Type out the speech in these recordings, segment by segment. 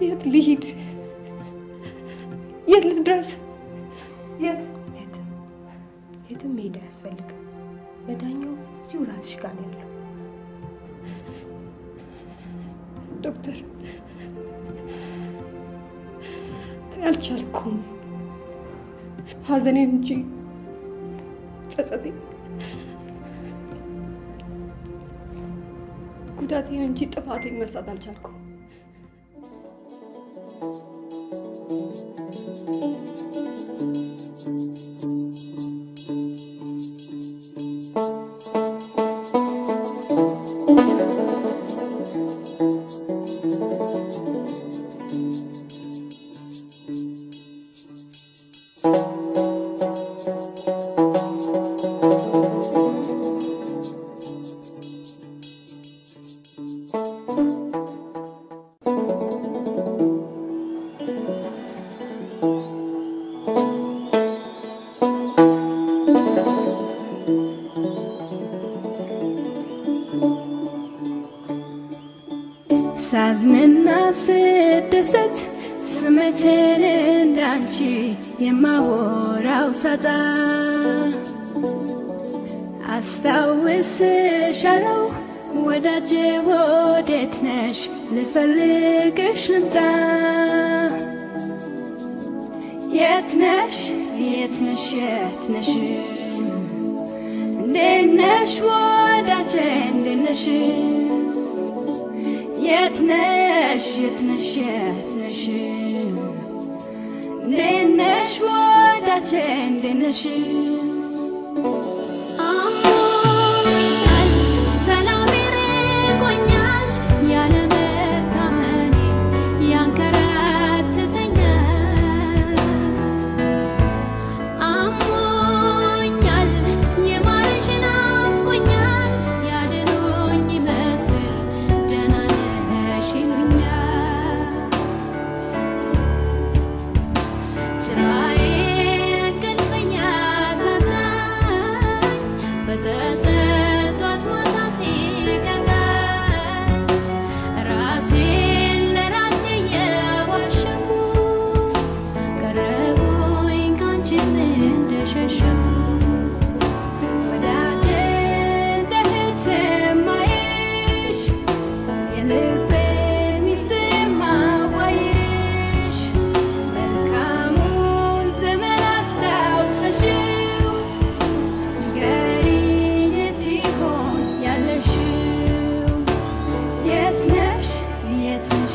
የት ልሂድ? የት ልድረስ? የት የትም የትም መሄድ አያስፈልግም። መዳኛው እዚሁ ራስሽ ጋር ነው ያለው። ዶክተር እኔ አልቻልኩም። ሐዘኔን እንጂ ጸጸቴን፣ ጉዳቴን እንጂ ጥፋቴን መርሳት አልቻልኩም። Thank you. ሳዝንና ስደሰት ስሜቴን እንዳንቺ የማወራው ሳጣ። አስታውስሻለው ወዳጄ ወዴት ነሽ? ልፈልግሽ ልምጣ። የት ነሽ? የት ነሽ? የት ነሽ? እንዴት ነሽ ወዳጄ? እንዴት ነሽ የት ነሽ? የት ነሽ? የት ነሽ? እንዴት ነሽ ወዳጄ? እንዴት ነሽ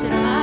será.